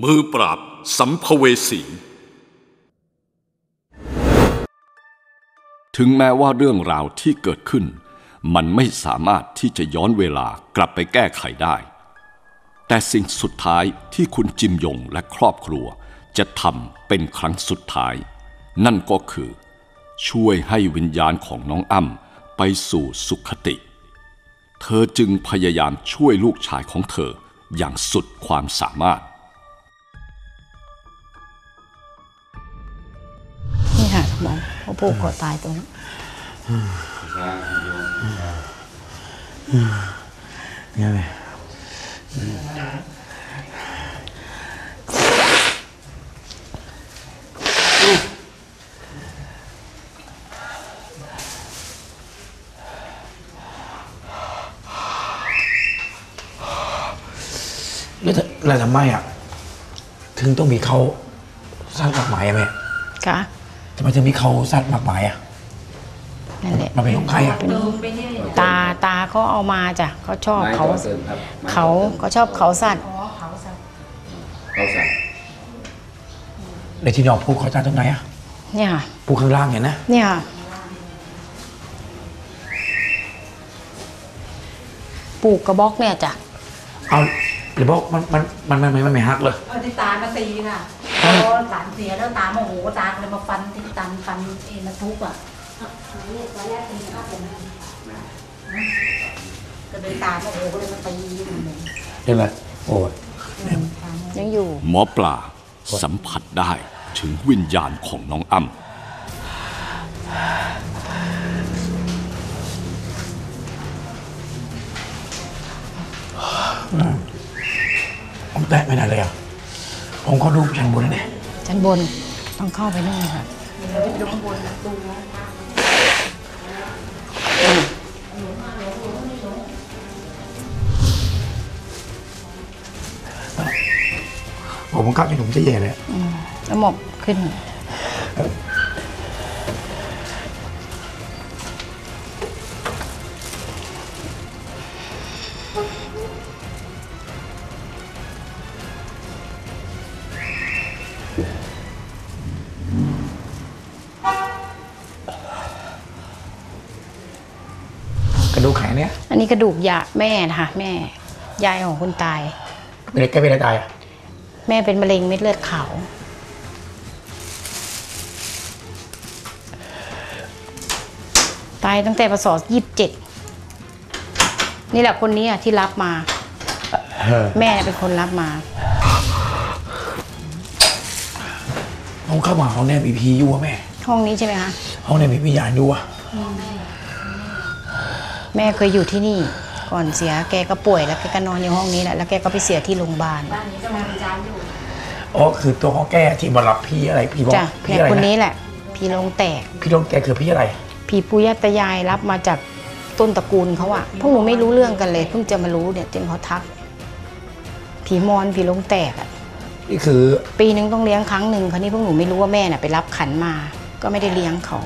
มือปราบสัมภเวสี ถึงแม้ว่าเรื่องราวที่เกิดขึ้น มันไม่สามารถที่จะย้อนเวลากลับไปแก้ไขได้ แต่สิ่งสุดท้ายที่คุณจิมยงและครอบครัว จะทำเป็นครั้งสุดท้าย นั่นก็คือ ช่วยให้วิญญาณของน้องอ้ำไปสู่สุขติ เธอจึงพยายามช่วยลูกชายของเธออย่างสุดความสามารถ หมอเขาผูกคอตายตรงนี้เนี่ยเลยแล้วถ้าแล้วทำไมอะ ถึงต้องมีเขาสั้นหมากหมายอะแม่ค่ะ ทำไมถึงมีเขาสั้นหมากหมายอะ นั่นแหละมันเป็นของใครอะตาตาเขาเอามาจ้ะเขาชอบไม้เขาต่อเติมครับไม้เขาเขาชอบเขาสัตว์เขาสั่งในที่น้องพูดเขาสั้นตรงไหนอะเนี่ยค่ะพูดข้างล่างเห็นนะ เนี่ยค่ะปลูกกระบอกเนี่ยจ้ะเอาหรือบอกมันมันมันมันมันมันไม่ฮักเลย เอาที่ตามาตีค่ะ พอหลานเสียแล้วตาโมโหตาก็เลยมาฟันที่ตันฟันเอ็นมาทุบอะก็เลยตาโมโหก็เลยมาตีมันเลยเห็นไหมโอ้ยยังอยู่ หมอปลาสัมผัสได้ถึงวิญญาณของน้องอ้ำผมแตะไม่ได้เลยอะ ผมก็รูปชั้นบนเนี่ยชั้นบนต้องเข้าไปนู่นค่ะผมกลับไปผมจะแย่เลยแล้วหมอบขึ้น นเนี่ยอันนี้กระดูกยาแม่นะคะแม่ยายของคนตาย เป็นอะไรแกเป็นอะไรตายอะแม่เป็นมะเร็งเม็ดเลือดขาวตายตั้งแต่ปศยี่สิบเจ็ดนี่แหละคนนี้อะที่รับมา แม่เป็นคนรับมาผมเข้ามาห้องเนี่ยมีพีอยู่อะแม่ ห้องนี้ใช่ไหมคะห้องเนี่ยมีวิญญาณอยู่อะ แม่เคยอยู่ที่นี่ ก่อนเสียแกก็ป่วยแล้วแกก็นอนอยู่ห้องนี้แหละแล้วแกก็ไปเสียที่โรงพยาบาลบ้านนี้ก็มาเป็นจานอยู่อ๋อคือตัวของแกที่มารับพี่อะไรพี่บอกจ้ะพี่เนี่ยอะไรคนนะนี้แหละ พี่ลงแตก พี่ลงแกคือพี่อะไร ผีปุยตายายรับมาจากต้นตระกูลเขาอะพวกหนูไม่รู้เรื่องกันเลย เพิ่งจะมารู้เนี่ยจนเขาทัก ผีมอนผีลงแตกอะนี่คือปีนึงต้องเลี้ยงครั้งหนึ่งคราวนี้พวกหนูไม่รู้ว่าแม่น่ะไปรับขันมา ก็ไม่ได้เลี้ยงเขา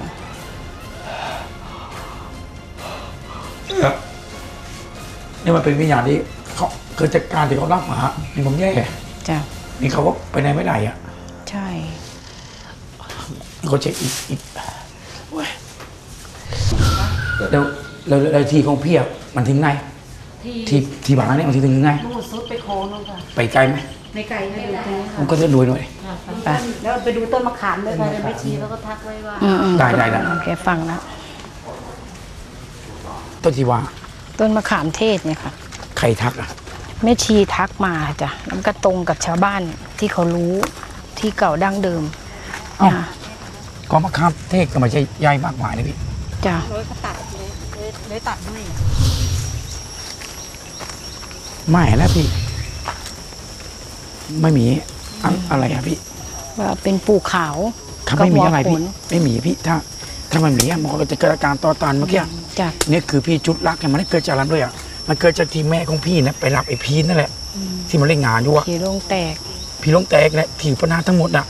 นี่มันเป็นวิญญาณที่เขาเกิดจากการที่เขารับมานี่ผมแย่จ้ะนี่เขาก็ไปไหนไม่ได้อะใช่เขาเช็คอีกอีกโอ้ยแล้วแล้วแล้วที่ของพี่อะมันถึงไงที่ที่ที่บ้านเนี่ยมันถึงถึงไงนู่นซุดไปโคนนู่นค่ะไปไกลไหมในไก่ให้ดูตรงนี้ผค่ะมก็จะรวยหน่อย ไปแล้วไปดูต้นมะขามด้วยค่ะในแม่ชีแล้วก็ทักไว้ว่า อืมอืมได้ได้ได้แกฟังแล้วต้นที่ว่า ต้นมะขามเทศเนี่ยค่ะ ใครทักอะแม่ชีทักมาจ้ะแล้วก็ตรงกับชาวบ้านที่เขารู้ที่เก่าดั้งเดิมเนี่ยค่ะก็มาข้ามเทศก็ไม่ใช่ย่ายมากมายนะพี่จ้ะเลยเขาตัดเลยเลยเลยตัดให้ไม่แล้วพี่ ไม่มีอะอะไรอะพี่ ว่าเป็นปู่ขาวถ้าไม่มีอะไรกับหัพี่วโขนไม่มีพี่ถ้า ถ้ามันมีอะมันก็จะเกิดอาการต่อต้านเมื่อกี้จ้ะเนี่ยคือพี่จุดรักเนี่ยมันไม่เกิดจากอะไรด้วยอะมันเกิดจากที่แม่ของพี่นะไปรับไอ้พีนนั่นแหละ ที่มันเล่นงานอยู่อะผีโรงแตกพี่ลงแตกและที่ปัญหาทั้งหมดอะ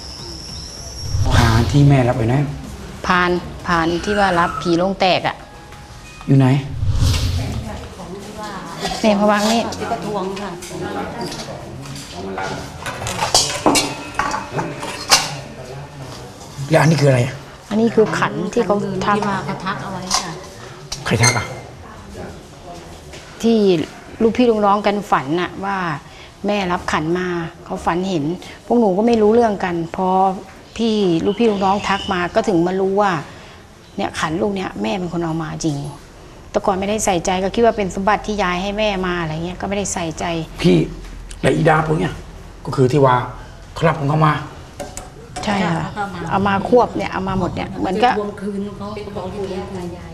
หาที่แม่รับไปนะพานพานที่ว่ารับผีโรงแตกอะ่ะ อยู่ไหนเนี่ยพระวังนี่ที่กระทวงค่ะแล้วอันนี้คืออะไรอะ อันนี้คือขันที่เขาทักที่ว่าเขาทักเอาไว้ค่ะใครทักอะที่ลูกพี่ลูกน้องกันฝันน่ะว่าแม่รับขันมาเขาฝันเห็น พวกหนูก็ไม่รู้เรื่องกัน พอพี่ลูกพี่ลูกน้องทักมาก็ถึงมารู้ว่า เนี่ยขันลูกเนี่ยแม่เป็นคนเอามาจริง แต่ก่อนไม่ได้ใส่ใจก็คิดว่าเป็นสมบัติที่ยายให้แม่มาอะไรเงี้ยก็ไม่ได้ใส่ใจ พี่และอีดาพวกเนี้ยก็คือที่ว่าเขารับของเขามา ใช่ค่ะเอามาเอามาควบเนี่ยเอามาหมดเนี่ยเหมือนก็ทวงคืนเขาเป็นของอยู่แล้วค่ะยาย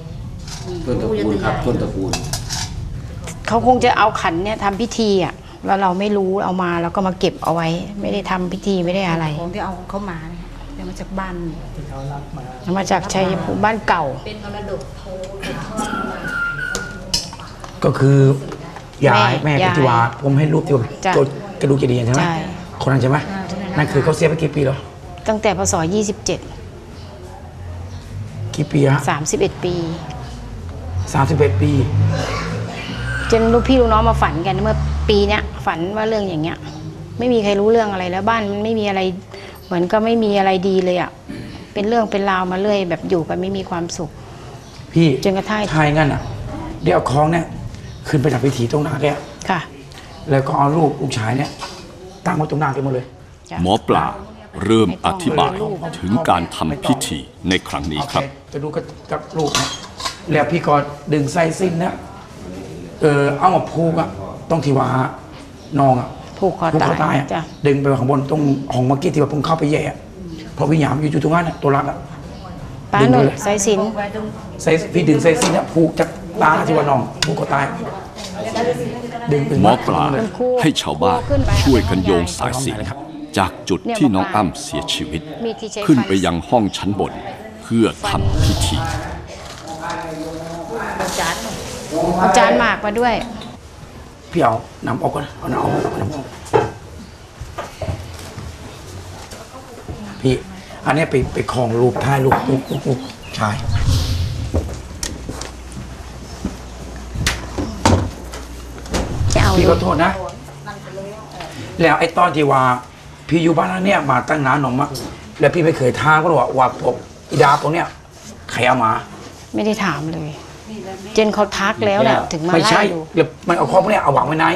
ต้นตระกูลครับต้นตระกูลเขาคงจะเอาขันเนี่ยทำพิธีอะแล้วเราไม่รู้เอามาแล้วก็มาเก็บเอาไว้ ไม่ได้ทำพิธีไม่ได้อะไรของที่เอาเขามาเนี่ยเป็นมาจากบ้านเอามาจากชัยภูมิบ้านเก่า เป็นมรดกโทเป็นทอดมาก็คือยายแม่แม่ยายที่ว่าผมให้รูปที่ว่าจ้ะตัวกระดูกเจดีย์ใช่ไหมใช่คนนั้นใช่ไหมนั่นคือเขาเสียไปกี่ปีแล้ว ตั้งแต่พศกี่ปีฮะ27 31 ปี สามสิบเอ็ดปี จนลูกพี่ลูกน้องมาฝันกันเมื่อปีเนี้ยฝันว่าเรื่องอย่างเงี้ย ไม่มีใครรู้เรื่องอะไรแล้วบ้านมันไม่มีอะไร เหมือนก็ไม่มีอะไรดีเลยอะเป็นเรื่องเป็นราวมาเรื่อยแบบอยู่กันไม่มีความสุข พี่จนกระทั่ง ทายงั้นอะเดี๋ยวเอาคล้องเนี่ยขึ้นไปจากพิธีตรงหน้าแกค่ะ แล้วก็เอารูปลูกชายเนี่ยตั้งไว้ตรงหน้าแกหมดเลย จ้ะ หมอปลา เริ่มอธิบายถึงการทำพิธีในครั้งนี้ครับโอเจะดูกับกับลูกนะแล้วพี่ก็ดึงไส้สิ้นนะเออเอามาผูกอะต้องที่ว่าน้องอะผูกคอผูกตาคอยตายอะจ้ะดึงไปข้างบนตรงห้องเมื่อกี้ที่ว่าเพิ่งเข้าไปแย่อะเพราะวิญญาณอยู่อยู่ตรงนั้นอะตัวรักอะป้าดึงหไปนุ่เลยสายสิญไส้พี่ดึงไส้สิ้นอะผูกจากตาที่ว่าน้องผูกคอตายดึงเป็นหมอปลาเลยให้ชาวบ้านช่วยกันโยงสายสิญจน จากจุดที่น้องอ้ำเสียชีวิตมีที่ใช้ขึ้นฟันไปยังห้องชั้นบน เพื่อทำพิธีเอาจานหมากมาด้วย พี่เอาน้ำออกก่อนเอาน้ำออกเอาน้ำออกพี่อันเนี้ยไปไปคลองรูปท้ายรูปรูปรูปรูปชายไม่เอาพี่เลก็ยโทษนะ แล้วไอ้ตอนที่ว่า พี่อยู่บ้านนั้นเนี่ยมาตั้งนานหนอมะแล้วพี่ไม่เคยท้ามก็หรอกว่าว่าพวกอีดาพวกเนี้ยใครเอามา ไม่ได้ถามเลย เจนเขาทักแล้วแหละถึงมาไม่ไล่ใช่ดูแล้วมันเอาของพวกเนี้ยเอาวางไว้ไหน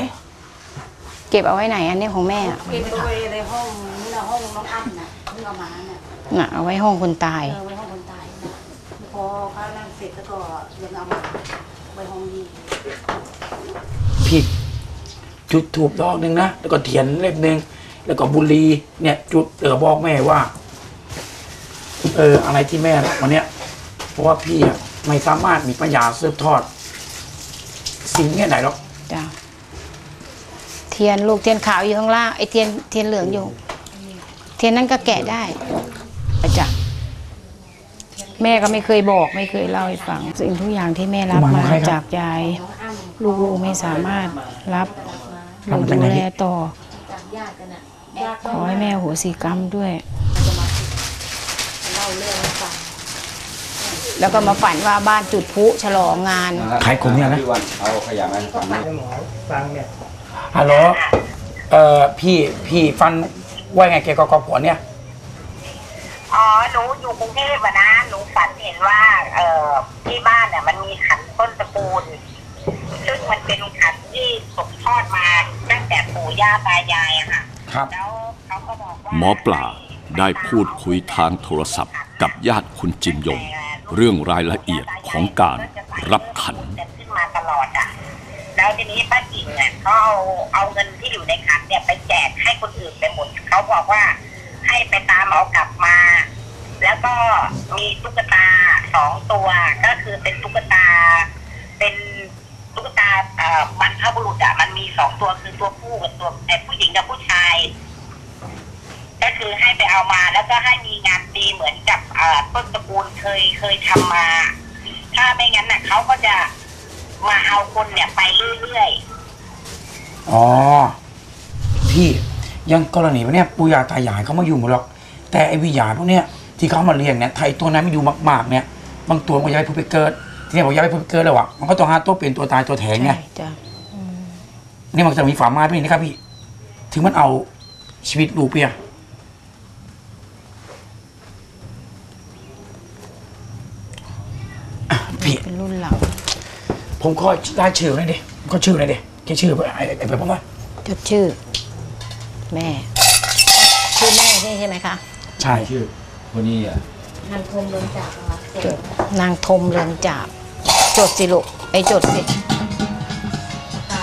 เก็บเอาไว้ไหนอันนี้ของแม่อะเก็บเอาไว้ในห้องนี่นะห้องน้องอ้ำน่ะเพิ่งเอามาน่ะน่ะเอาไว้ห้องคนตาย เออไว้ห้องคนตายน่ะพอเขานั่งเสร็จแล้วก็ยังเอามาไว้ห้องนี้พี่จุดถูกดอกหนึ่งนะแล้วก็เทียนเล็กหนึ่ง แล้วก็บุหรีเนี่ยจุดเออบอกแม่ว่า เอออะไรที่แม่รักวันเนี้ยเพราะว่าพี่อะไม่สามารถมีปัญญาสืบทอด สิ่งเนี้ยไหนหรอกจ้ะเทียนลูกเทียนขาวอยู่ข้างล่างไอ้เทียนเทียนเหลืองอยู่ เทียนนั้นก็แกะได้จ้ะแม่ก็ไม่เคยบอกไม่เคยเล่าให้ฟัง สิ่งทุกอย่างที่แม่รับมาจากยาย ลูกๆไม่สามารถรับลูกดูแลต่อ จากญาติกันน่ะญาติ ขอให้แม่โหสิกรรมด้วยเล่าเรื่องให้ฟังแล้วก็มาฝันว่าบ้านจุดพลุฉลองงาน ขายกลุ่มเนี่ยนะ พี่วันเอาขยะมาฝังนี่ฮัลโหลเอ่อพี่พี่ฟันว่าไงเกี่ยวกับครอบครัวเนี่ย อ๋อ หนูอยู่กรุงเทพอะนะ หนูฝันเห็นว่า เอ่อ ที่บ้านเนี่ยมันมีขันต้นตระกูล ซึ่งมันเป็นขันที่ตกทอดมาตั้งแต่ปู่ย่าตายายอะค่ะ ครับแล้วเขาก็บอกว่าหมอปลาได้พูดคุยทางโทรศัพท์ กับญาติคุณจิมยง เรื่องรายละเอียดของการรับขันเกิดขึ้นมาตลอดอะแล้วทีนี้ป้ากิ่งเนี่ยเขาเอาเอาเงินที่อยู่ในขันเนี่ยไปแจกให้คนอื่นไปหมดเขาบอกว่าให้ไปตามเอากลับมา แล้วก็มีตุ๊กตาสองตัวก็คือเป็นตุ๊กตาเป็นตุ๊กตาเอ่อ บรรพบุรุษอะมันมีสองตัวคือตัวผู้กับตัวไอ้ผู้หญิงกับผู้ชาย ก็คือให้ไปเอามาแล้วก็ให้มีงานดีเหมือนกับต้นตระกูลเคยเคยทำมา ถ้าไม่งั้นน่ะเขาก็จะมาเอาคนเนี่ยไปเรื่อยๆอ๋อพี่ยังกรณีพวกเนี้ยปูยาตายายเขามาอยู่หมดหรอก แต่ไอ้วิญญาณพวกเนี้ยที่เขามาเลี้ยงเนี่ยไทยตัวนั้นไม่อยู่มากๆเนี่ยบางตัวมันก็ย้ายไปไปเกิด ทีนี้บอกย้ายไปเพิ่ดเกินเล้ว่ะมันก็ต้องหาตัวเปลี่ยนตัวตายตัวแทงไงนี่มันจะมีฝาไม้พี่นะครับพี่ ถึงมันเอาชีวิตลูกเปียพี่เป็นรุ่นเราผมก็ได้ชื่อเลดิก็ชื่อเลดิแค่ชื่อไอ้ไอ้ไปผมว่าจดชื่อ แม่ ชื่อแม่นี่ใช่ไหมคะ ใช่ชื่อคนนี้อะนางทมเรืองจับนางทมเรืองจับ จดสิลูกไอ้จดสิปากกา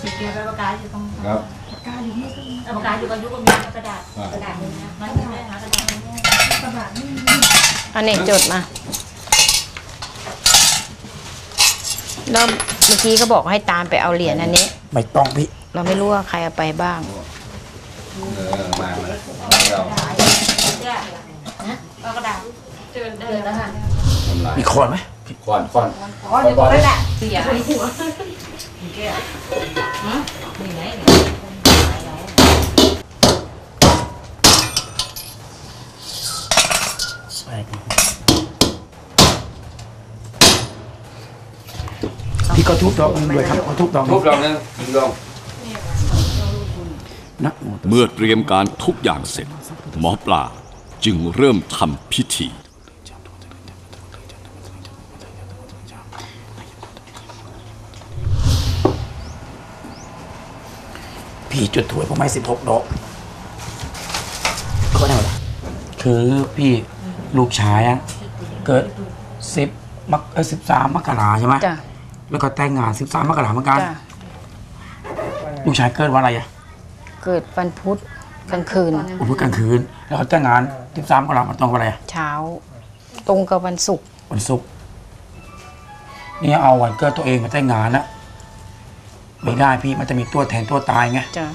สีเขียวแล้วปากกาอยู่ตรงครับปากกาอยู่นี่ก็ปากกาอยู่กับยุก็มีกระดาษอ่ากระดาษนึงนะมันไม่ได้หากระดาษนึงกระดาษนี่อันนี้จดมาแล้วเมื่อกี้ก็บอกให้ตามไปเอาเหรียญอันนี้ ไม่ต้องพี่ เราไม่รู้ว่าใครเอาไปบ้าง เออมามาเราเนี่ยนะเอากระดาษเจอเดินแล้วค่ะทำลายมีคอนไหม คอนคอนอ๋อเดี๋ยวบอกแล้วแหละเสียไปหัวแก้วนี่ไงพี่ก็ทุบดอกหนึงด้วยครับก็ทุบดอกหทุนึ่บงลองนึงทุบลองนะโมตัสสะ เมื่อเตรียมการทุกอย่างเสร็จ หมอปลาจึงเริ่มทำพิธี พี่จุดถวยผมให้สิบหกดอกก็ได้หมดละคือพี่ลูกชายอะเกิดสิบมักเออสิบสามมกราใช่ไหมจ้ะแล้วก็แต่งงานสิบสามมกราเหมือนกัน จ้ะลูกชายเกิดวันอะไรอะเกิดวันพุธกลางคืน อุปกลางคืน แล้วก็แต่งงานสิบสามมกรามันตรงกับอะไรอะเช้า ตรงกับวันศุกร์วันศุกร์นี่เอาวันเกิดตัวเองมาแต่งงานนะ ไม่ได้พี่มันจะมีตัวแทนตัวตายไงจ้ะ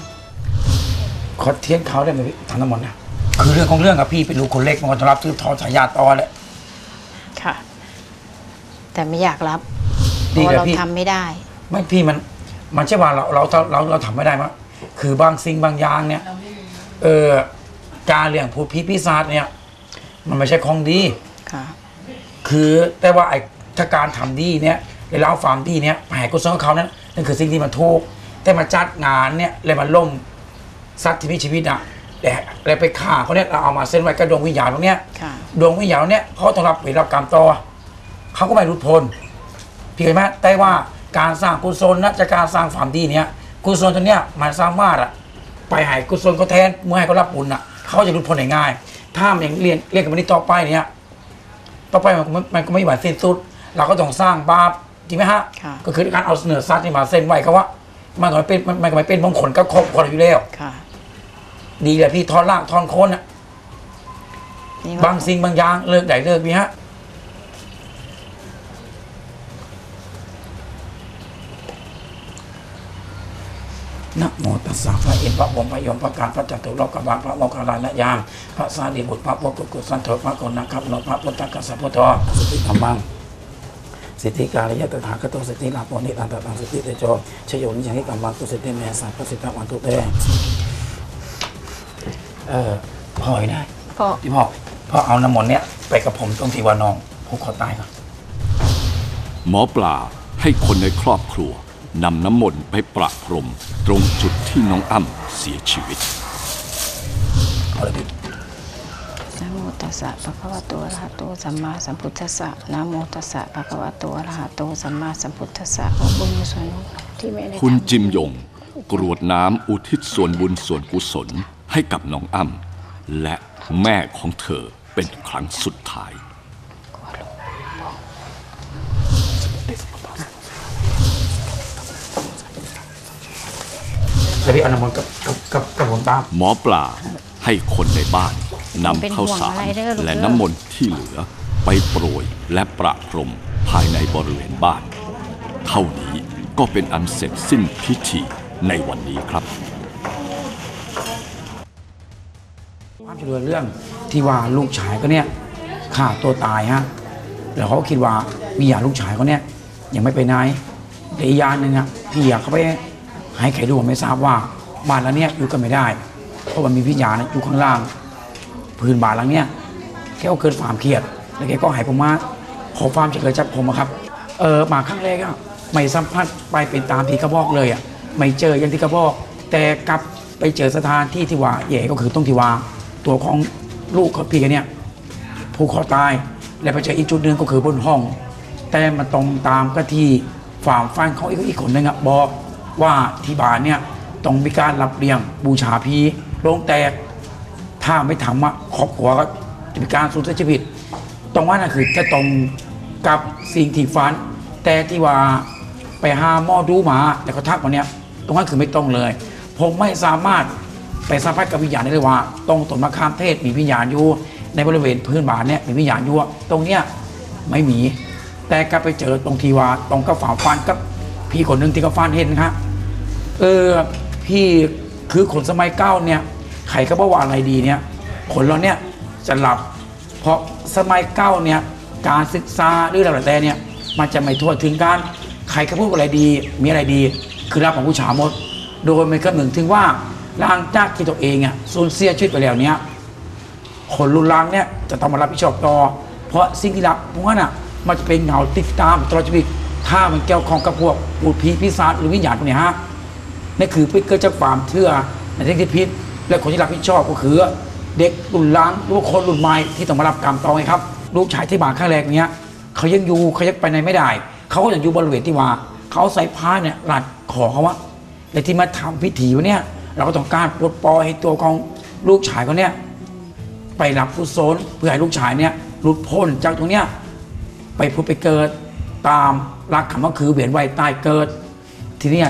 ขอเทียนเขาได้ไหมพี่ทำน้ำมนต์นะคือเรื่องของเรื่องกับพี่เป็นลูกคนเล็กมันก็ต้องรับซื้อทอฉายาต่อแหละ ค่ะ แต่ไม่อยากรับเพดีราะเลยเราพี่ ทำไม่ได้ ไม่พี่มัน มันใช่ว่าเราเราเราเราเราทำไม่ได้มั้ยคือบางสิ่งบางอย่างเนี่ย เออการเลี้ยงพูดพี่พิศาจเนี่ย มันไม่ใช่ของดี ค่ะ คือแต่ว่าไอ้ถ้าการทำดีเนี่ยในเล่าฟาร์มดีเนี่ยแหกกุศลของเขานั้น นั่นคือสิ่งที่มันถูกแต่มาจัดงานเนี่ยเลยมันล่มสัตว์ที่มีชีวิตอะแต่แล้วไปฆ่าเขาเนี่ยเราเอามาเส้นไว้กับดวงวิญญาณตรงเนี้ยค่ะดวงวิญญาณเนี่ยเขาต้องรับผลรับกรรมต่อเขาก็ไม่รุดพ้นพี่เห็นไหมแต่ว่าการสร้างกุศลนะจากการสร้างความดีเนี่ยกุศลตัวเนี้ยมันสามารถอะไปใหายกุศลเขาแทนเมื่อให้เขารับบุญอะเขาจะรุดพ้นได้ง่าย ถ้ามันยังเรียนเรียนกับมันนี้ต่อไปเนี่ยต่อไปมันก็ไม่มันก็ไม่มีวันสิ้นสุด เราก็ต้องสร้างบาป จริงไหมฮะ ค่ะ ก็คือการเอาเสนอซัดนี่มาเส้นไว้เขาว่า มันก็ไม่เป็นมันมันก็ไม่เป็นมงคลกับครอบครัวอยู่แล้ว ค่ะ ดีเลยพี่ทอนล่างทอนโคนอะนี่บางสิ่งบางอย่างเลิกได้เลิกมีฮะ นะโมตัสสะพระอินทร์พระบรมพระยมพระการพระจตุโลกบาลพระโมคคัลลานยามพระสารีบุตรพระโพกุกุสันโธพระโกนังคับโนพระพุทธกัสสะพุทโธสุติธรรมัง สิทธิการยะตถาคตสิทธิลาภนิตันตตังสิทธิเตโชชโยนิยังให้กรรมังตุสิทธิเมสัพพสิทธวันตุเตเออพ่อให้ได้พ่อที่พ่อพ่อเอาน้ำมนต์เนี้ยไปกับผมตรงที่ว่าน้องผูกคอตายก่อนหมอปลาให้คนในครอบครัวนำน้ำมนต์ไปประพรม ตรงจุดที่น้องอ้ำเสียชีวิตเอาเลยพี่นะโม ตัสสะภะคะวะโตอะระหะโตสัมมาสัมพุทธัสสะนะโมตัสสะภะคะวะโตอะระหะโตสัมมาสัมพุทธัสสะขอบุญกุศลที่แม่ได้คุณทำจิมยง กรวดน้ำอุทิศส่วนบุญส่วนกุศลให้กับน้องอ้ำและแม่ของเธอเป็นครั้งสุดท้ายแล้วพี่เอาน้ำมนต์กับกับกับกับผมตามหมอปลาให้คนในบ้าน นำข้าวสารรและน้ำมนต์ที่เหลือ ไปโปรยและประพรมภายในบริเวณบ้าน เท่านี้ก็เป็นอันเสร็จสิ้นพิธีในวันนี้ครับความช่วยเหลือเรื่องที่ว่าลูกชายก็เนี่ยฆ่าตัวตายฮะแล้วเขาคิดว่าวิญญาณลูกชายเขาเนี่ยยังไม่ไปไหนแต่อีกอย่างหนึ่งอะพี่อยากเขาไปให้ใครดูไม่ทราบว่าบ้านหลังเนี้ยอยู่กันไม่ได้ เพราะมันมีวิญญาณอยู่ข้างล่าง พื้นบาหลังเนี้ยแกก็เกิดความเครียด แล้วแกก็ให้ผมมาขอความช่วยเหลือจากผมอะครับเออมาครั้งแรกอะไม่สัมผัสไปเป็นตามที่เขาบอกเลยอะไม่เจออย่างที่เขาบอกแต่กลับไปเจอสถานที่ที่ว่าแย่ก็คือตรงที่ว่าตัวของลูกเขาพี่แกเนี่ยผูกคอตายและไปเจออีกจุดหนึ่งก็คือบนห้อง แต่มันตรงตามก็ที่ฝ่ามฟันของอีกอีกคนนึงอะบอกว่าที่บ้านเนี่ยต้องมีการรับเลี้ยงบูชาพีโรงแตก ถ้าไม่ทำอะครอบครัวก็จะมีการสูญเสียชีวิต ตรงว่านั่นคือจะตรงกับสิ่งที่ฝัน แต่ที่ว่าไปหาหมอดูมา แต่ก็ทักวันเนี้ยตรงนั้นคือไม่ตรงเลย ผมไม่สามารถไปสัมผัสกับวิญญาณได้เลยว่า ตรงต้นมะขามเทศมีวิญญาณอยู่ในบริเวณพื้นบ้านเนี่ยมีวิญญาณอยู่ตรงเนี้ยไม่มี แต่ก็ไปเจอตรงทีว่าตรงกับฝาฟันกับพี่คนหนึ่งที่เขาฟันเห็นครับเออพี่คือคนสมัยเก้าเนี่ย ใครก็บอกว่าอะไรดีเนี่ยคนเราเนี่ยจะหลับ เพราะสมัยเก้าเนี่ยการศึกษาหรืออะไรแต่เนี่ยมันจะไม่ทั่วถึงการใครก็พูดว่าอะไรดี มีอะไรดี คือรับของผู้ชาหมด โดยไม่คำนึงถึงว่าหลังจากที่ตัวเองอะสูญเสียชีวิตไปแล้วเนี่ยคนรุนแรงเนี่ยจะต้องมารับผิดชอบต่อ เพราะสิ่งที่รับพวกนั้นอะมันจะเป็นเงาติดตามตลอดชีวิตถ้ามันเกี่ยวข้องกับพวกปูดผีพิศาจหรือวิญญาณพวกเนี้ยฮะนี่คือเกิดจากความเชื่อในทางที่ผิด และคนที่รับผิดชอบก็คือ เด็กรุ่นล้างหรือว่าคนรุ่นใหม่ที่ต้องมารับกรรมต่อไงครับลูกชายที่มาครั้งแรกเนี้ยเขายังอยู่เขายังไปไหนไม่ได้ เขาก็ยังอยู่บริเวณที่ว่าเขาใส่ผ้าเนี่ยหลัดขอเขาว่าในที่มาทำพิธีวันเนี้ยเราก็ต้องการปลดปล่อยให้ตัวของลูกชายเขาเนี่ยไปรับกุศลเพื่อให้ลูกชายเนี่ยหลุดพ้นจากตรงเนี้ยไปพุทไปเกิดตามหลักคำว่าคือเวียนว่ายตายเกิด ทีนี้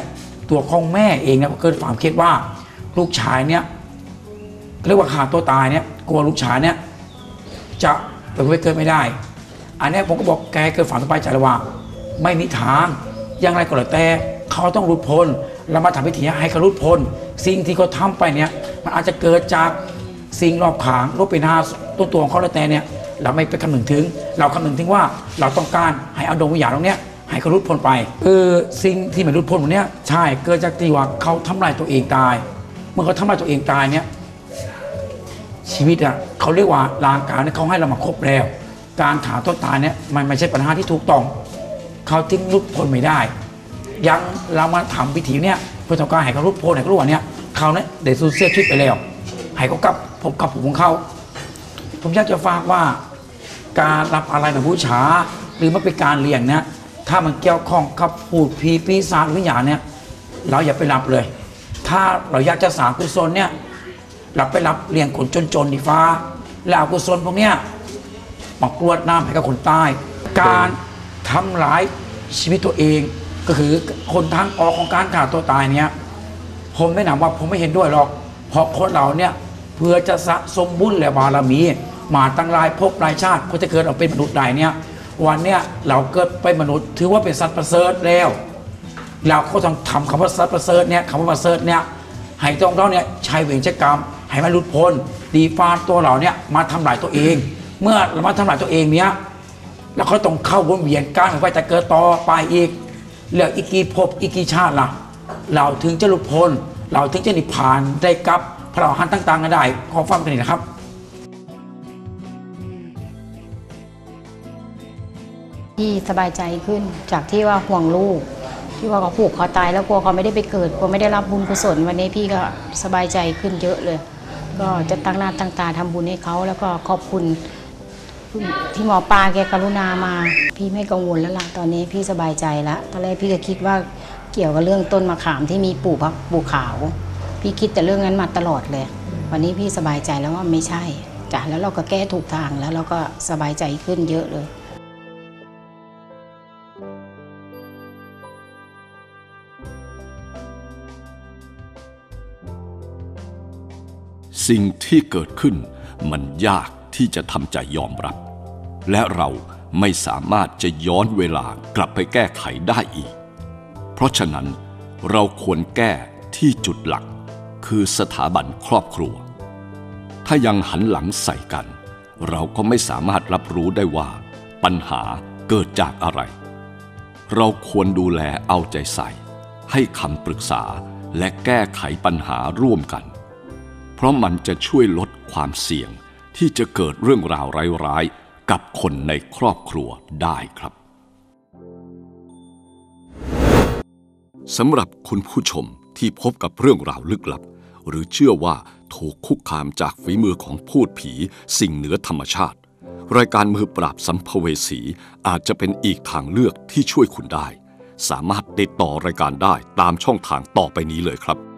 ตัวของแม่เองเนี่ยก็เกิดความคิดว่า ลูกชายเนี่ย เรียกว่าขาดตัวตายเนี่ยกลัวลูกชายเนี่ยจะไปพุทธไปเกิดไม่ได้ อันนี้ผมก็บอกแกเกิดฝันสบายใจเลยว่า ไม่มีทางอย่างไรก็แล้วแต่เขาต้องหลุดพ้นเรามาทำพิธีให้เขาหลุดพ้นสิ่งที่เขาทำไปเนี่ยมันอาจจะเกิดจากสิ่งรอบข้างรูปเป็นหาตัวตัวของเขาแล้วแต่เนี่ยเราไม่ไปคำนึงถึง เราคำนึงถึงว่าเราต้องการให้เอาดวงวิญญาณตรงเนี้ยให้เขารุดพ้นไปเออสิ่งที่มันรุดพ้นตรงเนี้ยใช่เกิดจากที่ว่าเขาทำลายตัวเองตาย เมื่อเขาทำลายตัวเองตายเนี่ย ชีวิตอะเขาเรียกว่าร่างกายเนี่ยเขาให้เรามาครบแล้ว การถาตัวตายเนี่ยมันไม่ใช่ปัญหาที่ถูกต้อง เขาทิ้งรุดพ้นไม่ได้ ยังเรามาทำพิธีเนี่ยเพื่อต้องการให้เขารุดพ้นให้เขารู้ว่าเนี่ยเขาเนี่ยได้สูญเสียชีวิตไปแล้วให้เขากลับพบกับผมของเขาผมอยากจะฝากว่าการรับอะไรในบูชา หรือมันเป็นการเลี้ยงเนี่ยถ้ามันเกี่ยวข้องกับผูดผีปีศาจวิญญาณเนี่ยเราอย่าไปรับเลย ถ้าเราอยากจะสร้างกุศลเนี่ย เราไปรับเลี้ยงคนจนๆดีฟ้า แล้วเอากุศลพวกเนี้ยมากรวดน้ำให้กับคนตายการทำร้ายชีวิตตัวเอง ก็คือคนทางออกของการฆ่าตัวตายเนี่ยผมไม่นำว่าผมไม่เห็นด้วยหรอกเพราะคนเราเนี่ยเพื่อจะสะสมบุญและบารมี มาตั้งหลายพหลายชาติก็จะเกิดออกเป็นมนุษย์ได้เนี่ยวันเนี้ยเราเกิดเป็นมนุษย์ ถือว่าเป็นสัตว์ประเสริฐแล้วเราก็ต้องทำคำว่าสัตว์ประเสริฐเนี่ยคำว่าประเสริฐเนี่ยให้ตรงเราเนี่ยใช้เวรใช้กรรม ให้มันหลุดพ้นดีฟาตัวเราเนี่ยมาทำลายตัวเอง เมื่อเรามาทำลายตัวเองเนี่ยแล้วเขาต้องเข้าวนเวียนการไปจะเกิดต่อไปอีกเหลืออีกกี่ภพอีกกี่ชาติล่ะ เราถึงจะหลุดพ้นเราถึงจะนิพพานได้กับพระอรหันต์ต่างๆกันได้ขอฟังกันนี่นะครับที่สบายใจขึ้นจากที่ว่าห่วงลูก ที่ว่าเขาผูกคอตายแล้วกลัวเขาไม่ได้ไปเกิดกลัวไม่ได้รับบุญกุศลวันนี้พี่ก็สบายใจขึ้นเยอะเลย ก็จะตั้งหน้าตั้งตาทำบุญให้เขาแล้วก็ขอบคุณที่หมอปลาแกกรุณามา พี่ไม่กังวลแล้วล่ะตอนนี้พี่สบายใจแล้วตอนแรกพี่ก็คิดว่าเกี่ยวกับเรื่องต้นมะขามที่มีปู่พักปู่ขาว พี่คิดแต่เรื่องนั้นมาตลอดเลย วันนี้พี่สบายใจแล้วว่าไม่ใช่จ้ะแล้วเราก็แก้ถูกทางแล้วเราก็สบายใจขึ้นเยอะเลย สิ่งที่เกิดขึ้น มันยากที่จะทำใจยอมรับ และเราไม่สามารถจะย้อนเวลากลับไปแก้ไขได้อีก เพราะฉะนั้นเราควรแก้ที่จุดหลัก คือสถาบันครอบครัว ถ้ายังหันหลังใส่กัน เราก็ไม่สามารถรับรู้ได้ว่า ปัญหาเกิดจากอะไร เราควรดูแลเอาใจใส่ ให้คำปรึกษาและแก้ไขปัญหาร่วมกัน เพราะมันจะช่วยลดความเสี่ยง ที่จะเกิดเรื่องราวร้ายๆ กับคนในครอบครัวได้ครับสำหรับคุณผู้ชมที่พบกับเรื่องราวลึกลับ หรือเชื่อว่าถูกคุกคามจากฝีมือของพูดผีสิ่งเหนือธรรมชาติ รายการมือปราบสัมภเวสีอาจจะเป็นอีกทางเลือกที่ช่วยคุณได้ สามารถติดต่อรายการได้ตามช่องทางต่อไปนี้เลยครับ